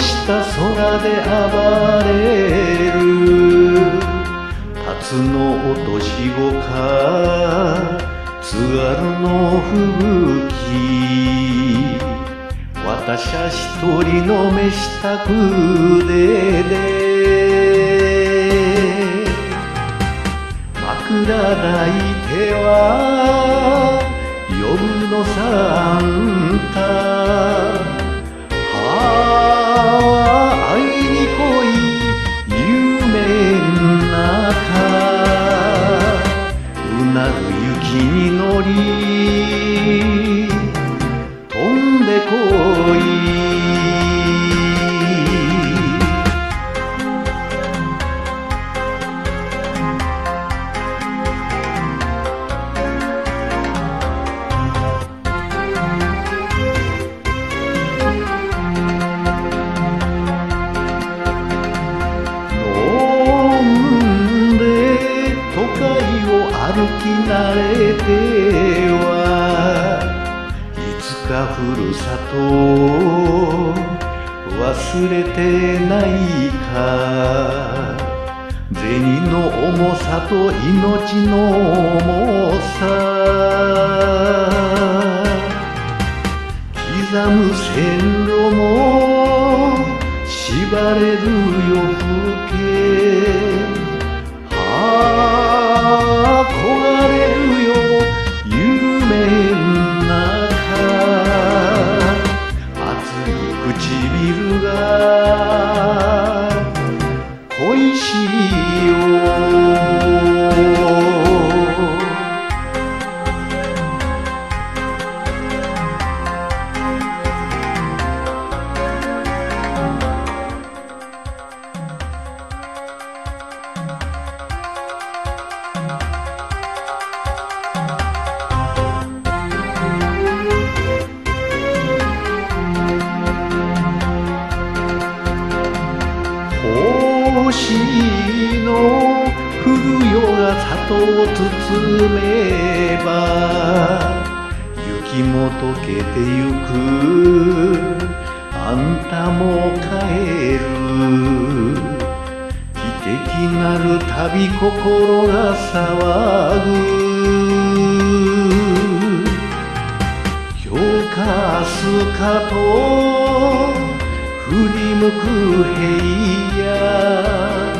した空で暴れる。辰の落とし子か津軽の吹雪。私は一人の飯したくでで枕抱いては呼ぶのさんたき慣れてはいつかふるさとを忘れてないか。銭の重さと命の重さ。刻む線路も縛れる夜更け。を包めば雪も溶けてゆく。あんたも帰る。汽笛なる旅心が騒ぐ。評価すかと振り向く平野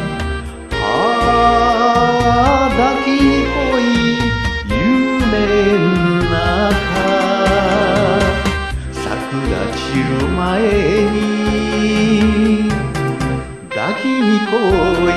tôi.